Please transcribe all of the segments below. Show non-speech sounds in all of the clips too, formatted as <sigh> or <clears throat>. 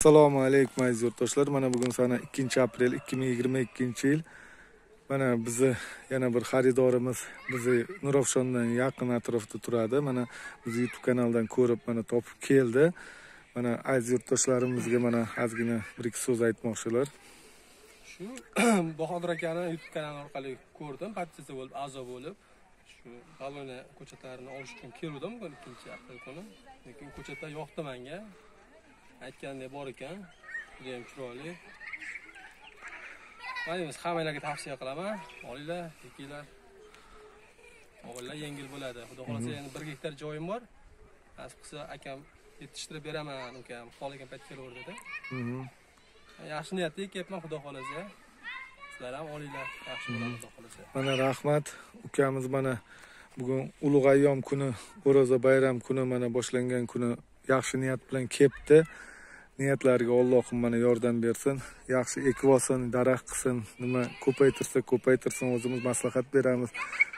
assalomu alaykum aziz yurtdoshlar. Mana bugun sana 2 aprel 2022 yil. Mana bizni yana bir xaridorimiz bizni nurafshondan yaqin atrofda turadi. Mana bizni youtube kanaldan ko'rib mana topib keldi. Mana aziz yurtdoshlarimizga mana ozgina bir ikki so'z aytmoqchilar. Shu <clears throat> bahodir akani youtube kanali orqali ko'rdim. Podpisatsiya bo'lib a'zo bo'lib. Shu galoniya ko'chatlarini olish uchun keluvdim bugun ikkinchi aprel kuni. Lekin ko'chatlar yoqdi menga aytgandek bor ekan judayam chiroyli. Mayli hammanglarga tavsiya qilaman. Olinglar ekinglar og'irlar yengil bo'ladi. Xudo xohlasa yana bir gektar joyim bor. Nasib qilsa akam yetishtirib beraman ukam. Xohlagan payt kelaverdida Mhm. yaxshi niyatda ekyapman xudo xohlasa sizlar ham olinglar. Yaxshi bo'ladi xudo xohlasa mana rahmat. Ukamiz mana bugun ulug' ayyom kuni o'roza bayram kuni mana boshlangan kuni yaxshi niyat bilan kelibdi. Niyatlariga allohim mana yordam bersin. Yaxshi ekib olsin daraxt qilsin nima ko'paytirsa ko'paytirsin o'zimiz maslahat beramiz.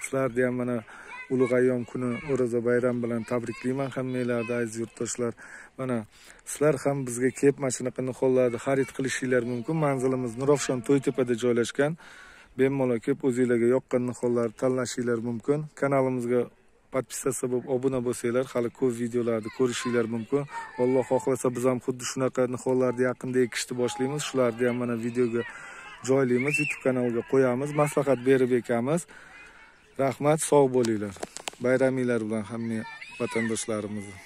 Sizlarni ham mana ulug' ayyom kuni o'roza bayram bilan tabriklayman hammanglarni aziz yurtdoshlar. Mana sizlar ham bizga kelib mana shunaqa nihollarni xarid qilishinglar mumkin. Manzilimiz nurafshon to'ytepada joylashgan. Bemalol kelib o'zinglarga yoqqan nihollarni tanlashinglar mumkin. Kanalimizga podpisatsiya bo'lib obuna bo'lsanglar hali ko'p videolarni ko'rishinglar mumkin alloh xohlasa biz ham xuddi shunaqa nihollarni yaqinda ekishni boshlaymiz shularni ham mana videoga joylaymiz youtube kanalga qo'yamiz maslahat berib ekamiz rahmat sog' bo'linglar bayraminglar bilan hamma vatandoshlarimizni